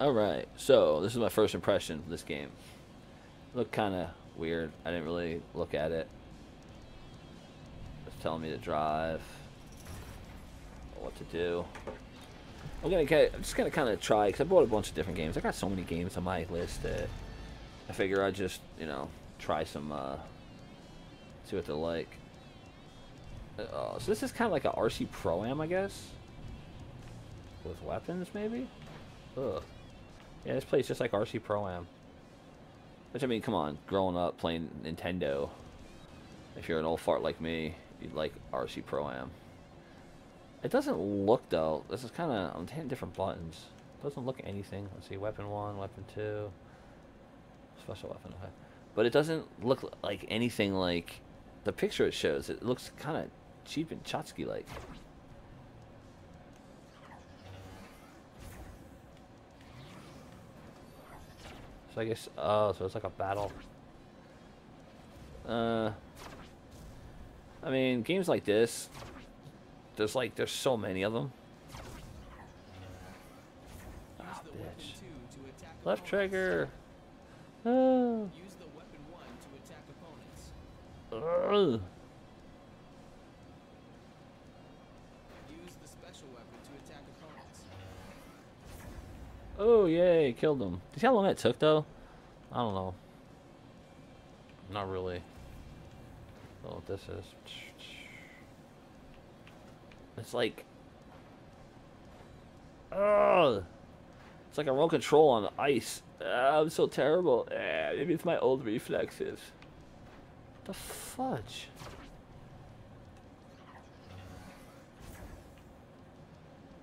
Alright, so this is my first impression of this game. It Looked kind of weird. I didn't really look at it. It's telling me to drive. What to do. I'm gonna get, I'm just gonna kind of try because I bought a bunch of different games. I got so many games on my list that I figure I'd just you know try some uh, see what they're like. Uh, so this is kind of like a RC Pro Am, I guess, with weapons maybe. Ugh. Yeah, this plays just like RC Pro Am. Which I mean, come on, growing up playing Nintendo, if you're an old fart like me, you'd like RC Pro Am. It doesn't look though. This is kind of I'm hitting different buttons. It doesn't look anything. Let's see, weapon one, weapon two, special weapon. Okay, but it doesn't look like anything like the picture it shows. It looks kind of cheap and Chotsky I guess, oh, so it's like a battle. Uh, I mean, games like this, there's like, there's so many of them. Oh, bitch. Left trigger. Oh. Use the weapon one to attack opponents. Ugh. Oh, yay, killed him. Do you see how long that took, though? I don't know. Not really. I what this is. It's like... Ugh! It's like a remote control on ice. Ah, I'm so terrible. Ah, maybe it's my old reflexes. The fudge?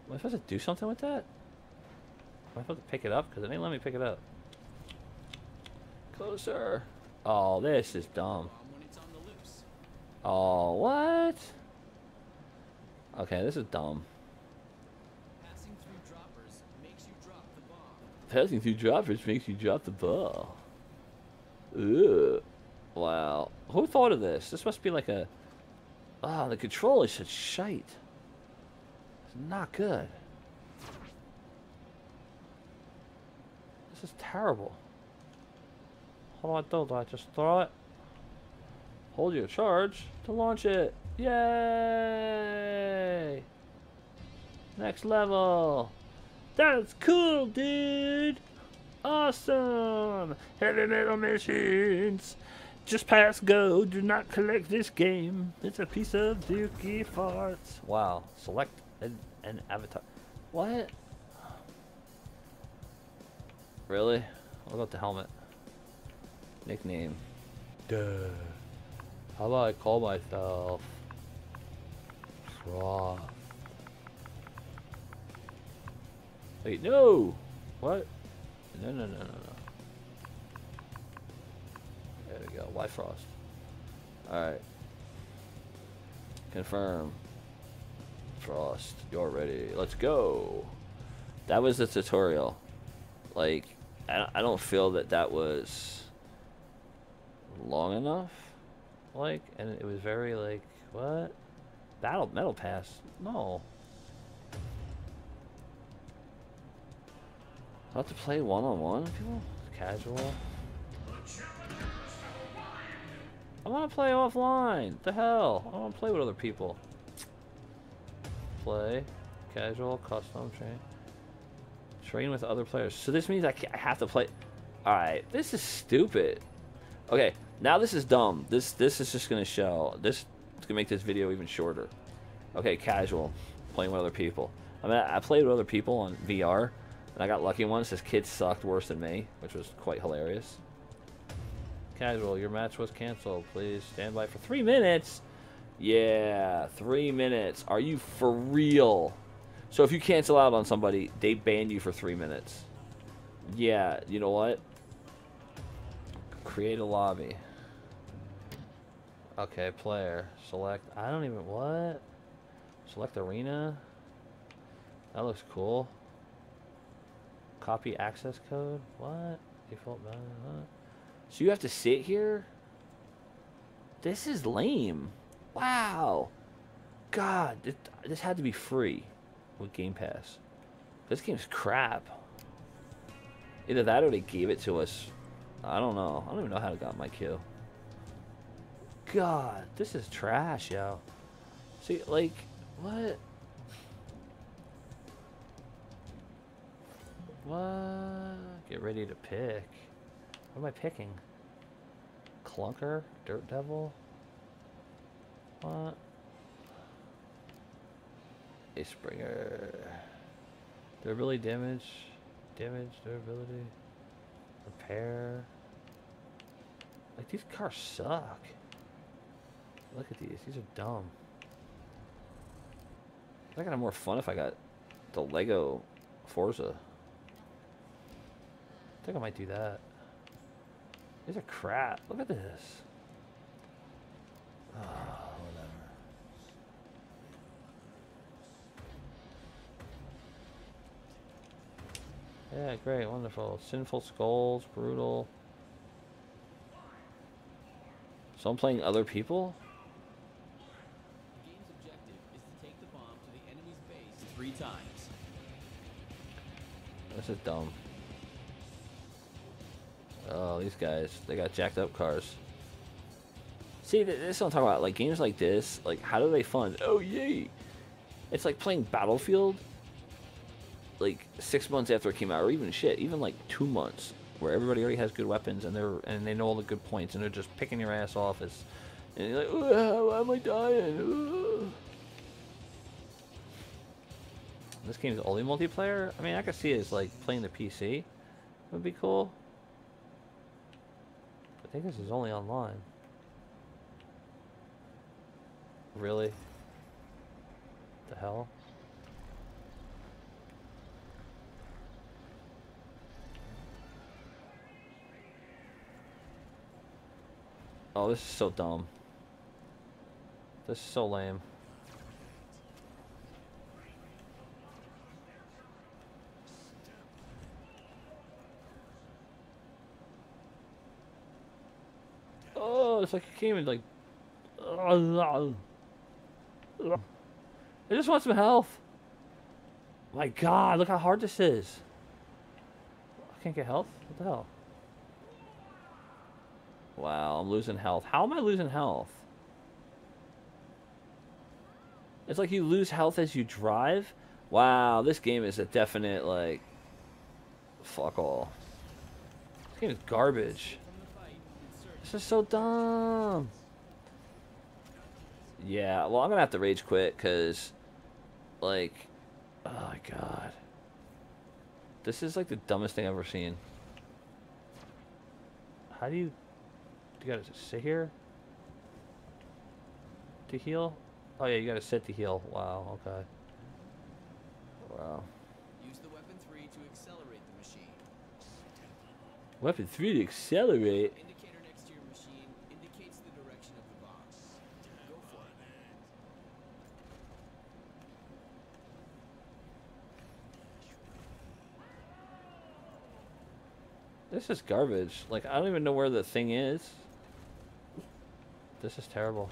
Am I supposed to do something with that? Am I supposed to pick it up? Because it ain't let me pick it up. Closer. Oh, this is dumb. Bomb when it's on the loose. Oh, what? Okay, this is dumb. Passing through droppers makes you drop the bomb. Passing through droppers makes you drop the ball. Ugh. Wow. Who thought of this? This must be like a... Ah, the control is such shite. It's not good. Is terrible. Do I do? Do I just throw it? Hold your charge to launch it. Yay! Next level. That's cool, dude. Awesome. Heavy metal machines. Just pass go. Do not collect this game. It's a piece of dookie farts. Wow. Select an, an avatar. What? Really? What about the helmet? Nickname. Duh. How about I call myself? Sloth. Wait, no! What? No, no, no, no, no. There we go. Why Frost? Alright. Confirm. Frost, you're ready. Let's go! That was the tutorial. Like, I, I don't feel that that was long enough. Like, and it was very, like, what? Battle Metal Pass? No. I have to play one on one with people? Casual. I want to play offline. The hell? I want to play with other people. Play. Casual. Custom. Train. Train with other players. So this means I, I have to play. Alright. This is stupid. Okay. Now this is dumb. This this is just going to show. This is going to make this video even shorter. Okay. Casual. Playing with other people. I mean, I played with other people on VR. And I got lucky once. This kid sucked worse than me, which was quite hilarious. Casual, your match was canceled. Please stand by for three minutes. Yeah, three minutes. Are you for real? So if you cancel out on somebody, they ban you for three minutes. Yeah, you know what? Create a lobby. Okay, player. Select. I don't even. What? Select arena. That looks cool. Copy access code? What? Default? So you have to sit here? This is lame. Wow. God, this had to be free with Game Pass. This game's crap. Either that or they gave it to us. I don't know. I don't even know how to got my kill. God, this is trash, yo. See, like, what? What? Get ready to pick. What am I picking? Clunker? Dirt Devil? What? A Springer. Durability damage. Damage, durability. Repair. Like, these cars suck. Look at these. These are dumb. I I'd have more fun if I got the Lego Forza. I think I might do that. These are crap. Look at this. Yeah, great, wonderful. Sinful Skulls, brutal. So I'm playing other people? The game's objective is to take the bomb to the enemy's base three times. This is dumb. Oh, these guys, they got jacked up cars. See, this is what I'm talking about. Like, games like this, like, how do they fund? Oh, yay! It's like playing Battlefield, like, six months after it came out, or even shit, even like two months, where everybody already has good weapons and they're and they know all the good points and they're just picking your ass off as, and you're like, "Ugh, why am I dying? Ugh." This game's only multiplayer. I mean, I could see it as like playing the PC It would be cool. I think this is only online. Really? The hell? Oh, this is so dumb. This is so lame. Oh, it's like a game like. I just want some health. My God, look how hard this is. I can't get health. What the hell? Wow, I'm losing health. How am I losing health? It's like you lose health as you drive. Wow, this game is a definite like. Fuck all. This game is garbage. This is so dumb. Yeah, well, I'm gonna have to rage quit because, like, oh my god, this is like the dumbest thing I've ever seen. How do you? You gotta sit here to heal. Oh yeah, you gotta sit to heal. Wow. Okay. Wow. use the weapon three to accelerate the machine. Weapon three to accelerate. Indicator next to your machine indicates the direction of the bomb. Go for it. This is garbage. Like, I don't even know where the thing is. This is terrible.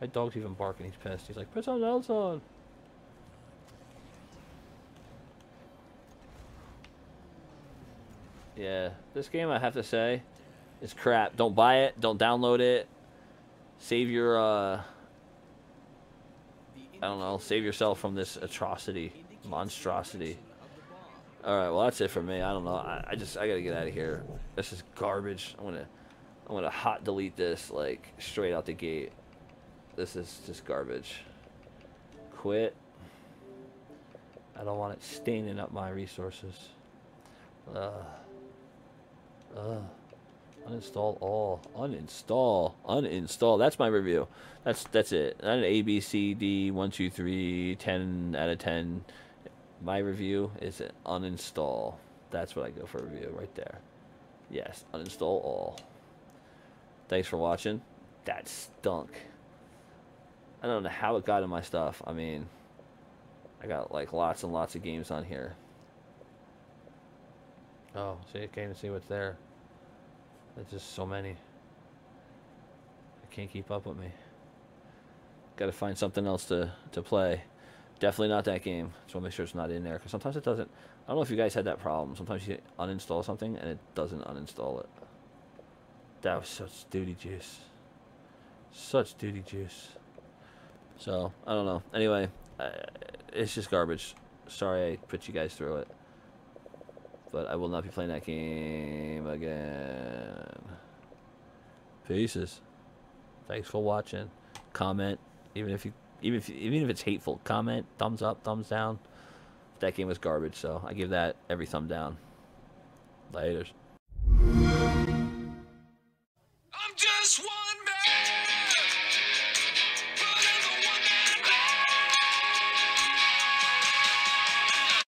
My dog's even barking. He's pissed. He's like, put something else on. Yeah, this game, I have to say, is crap. Don't buy it. Don't download it. Save your, uh, I don't know, save yourself from this atrocity, monstrosity. direction of the bomb. All right, well that's it for me. I don't know. I, I just I gotta get out of here. This is garbage. I'm gonna I'm gonna hot delete this like straight out the gate. This is just garbage. Quit. I don't want it staining up my resources. Uninstall all. Uninstall. Uninstall. That's my review. That's that's it. Not an A B C D one two three ten out of ten. My review is uninstall. That's what I go for review right there. Yes, uninstall all. Thanks for watching. That stunk. I don't know how it got in my stuff. I mean, I got like lots and lots of games on here. Oh, see, I can't even see what's there. There's just so many. I can't keep up with me. Got to find something else to to play. Definitely not that game. Just want to make sure it's not in there because sometimes it doesn't. I don't know if you guys had that problem. Sometimes you uninstall something and it doesn't uninstall it. That was such duty juice. Such duty juice. So I don't know. Anyway, uh, it's just garbage. Sorry I put you guys through it. But I will not be playing that game again. Pieces. Thanks for watching. Comment, even if you, even if even if it's hateful. Comment, thumbs up, thumbs down. That game was garbage, so I give that every thumb down. Laters.